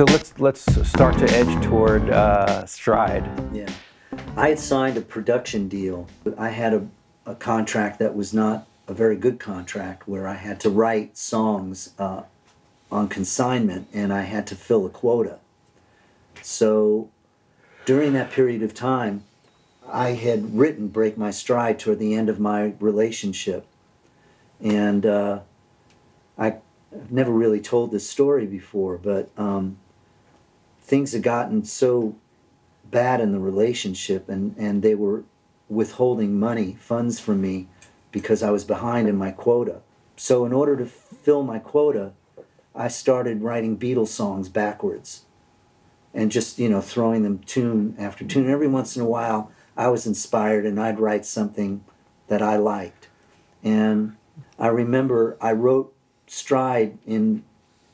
So let's let's start to edge toward uh, Stride. Yeah. I had signed a production deal. I had a, a contract that was not a very good contract where I had to write songs uh, on consignment and I had to fill a quota. So during that period of time, I had written Break My Stride toward the end of my relationship. And uh, I, have never really told this story before, but um, things had gotten so bad in the relationship and, and they were withholding money, funds from me because I was behind in my quota. So in order to fill my quota, I started writing Beatles songs backwards and just, you know, throwing them tune after tune. Every once in a while, I was inspired and I'd write something that I liked. And I remember I wrote Stride in,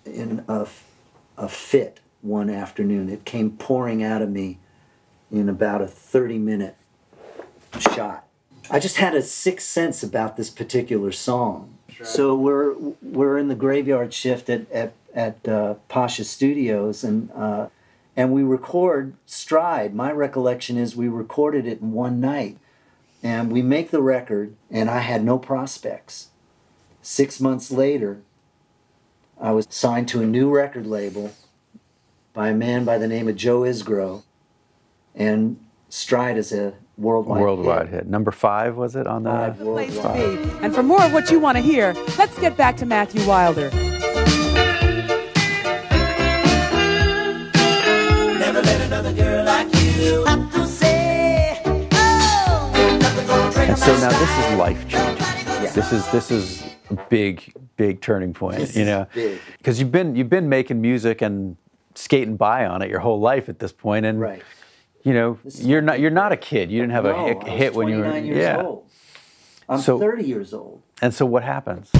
in a, a fit one afternoon. It came pouring out of me in about a 30 minute shot. I just had a sixth sense about this particular song. So we're we're in the graveyard shift at at, at uh, Pasha Studios and uh, and we record Stride. My recollection is we recorded it in one night, and we make the record, and I had no prospects. Six months later, I was signed to a new record label by a man by the name of Joe Isgro, and Stride is a worldwide Worldwide hit. hit. Number five was it on the Five place to worldwide. be. And for more of what you want to hear, let's get back to Matthew Wilder. Never let another girl like you have to say, oh, nothing gonna break And so now this is life changing. This is this is a big big turning point. This you know, because you've been you've been making music and skating by on it your whole life at this point, and Right. you know you're not you're not a kid. You didn't have a No, was hit when you were years yeah. old. I'm So- 30 years old. And so what happens?